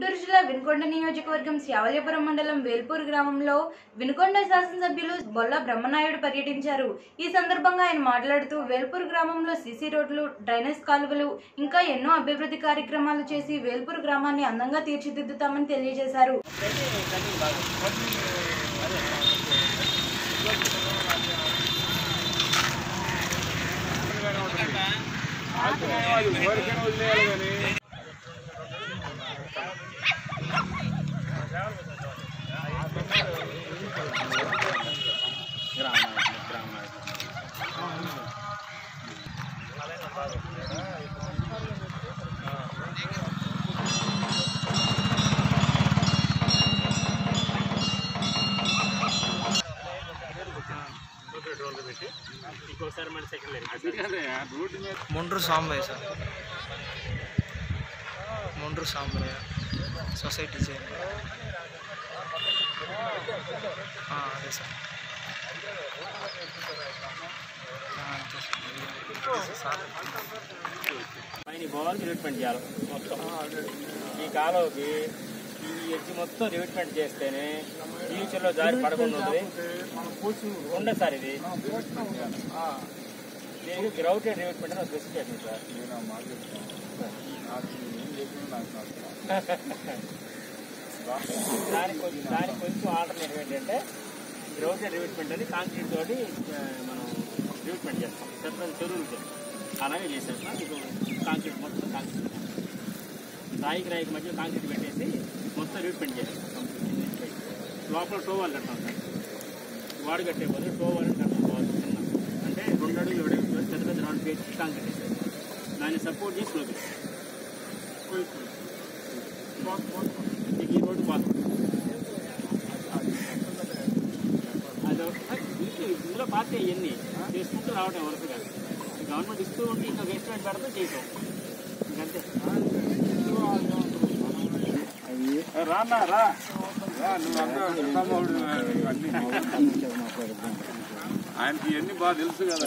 గుంటూరు జిల్లా వినుకొండ నియోజకవర్గం శ్యావల్యపురం మండలం వేల్పూర్ గ్రామంలో వినుకొండ శాసనసభ్యులు బొల్ల బ్రహ్మనాయుడు పర్యటించారు. ఈ సందర్భంగా ఆయన మాట్లాడుతూ వేల్పూర్ గ్రామంలో సీసీ రోడ్లు డ్రైనేజ్ కాలువలు ఇంకా ఎన్నో అభివృద్ధి కార్యక్రమాలు చేసి వేల్పూర్ గ్రామాన్ని అందంగా తీర్చిదిద్దుతామని తెలియజేశారు. Mundru Sambaiah sir. Mundru Sambaiah society chairman అదే సార్. ఆ, అంతే పైన బాల్ రివిట్మెంట్ చేయాలి మొత్తం. ఈ కాలువకి ఈ ఎడ్జ్ మొత్తం రివిట్మెంట్ చేస్తేనే ఫ్యూచర్లో జారి పడకుండా ఉంటుంది ఉండదు సార్ ఇది? దీనికి గ్రౌటెడ్ రివిట్మెంట్ అని స్పెసిఫికేషన్ సార్. దానికి కొంచెం దానికి కొంచెం ఆల్టర్నేటివ్ ఏంటంటే గ్రౌటెడ్ రివిట్మెంట్ అని కాంక్రీట్ తోటి మనం రివిట్మెంట్ చేస్తాం. చెత్త చెరువులకి అలాగే చేసేస్తాం. మీకు కాంక్రీట్ మొత్తం కాంక్రీట్ రాయికి రాయికి మధ్య కాంక్రీట్ పెట్టేసి మొత్తం రివిట్మెంట్ చేస్తాం లోపల టోవాల్ కట్టాం సార్ వాడు కట్టే బదులు టోవాల్ అని కట్టాం టోవాల్ చిన్న అంటే రెండు అడుగులు ఏడు అడుగులు పెద్ద పెద్ద రాళ్ళు పేసి కాంక్రీట్ వేసేది దాన్ని సపోర్ట్ చేసి లోకి ఈ రోడ్డు బాత్రూమ్ అదో ఇంటి ఇందులో పార్టీ ఇవన్నీ చేసుకుంటూ రావటం వరుసగా గవర్నమెంట్ ఇస్తూ ఉంటే ఇంకా ఎస్టిమేట్ పెడితే చేయటం ఇంకంతే ఆయనకి ఇవన్నీ బాగా తెలుసు కదా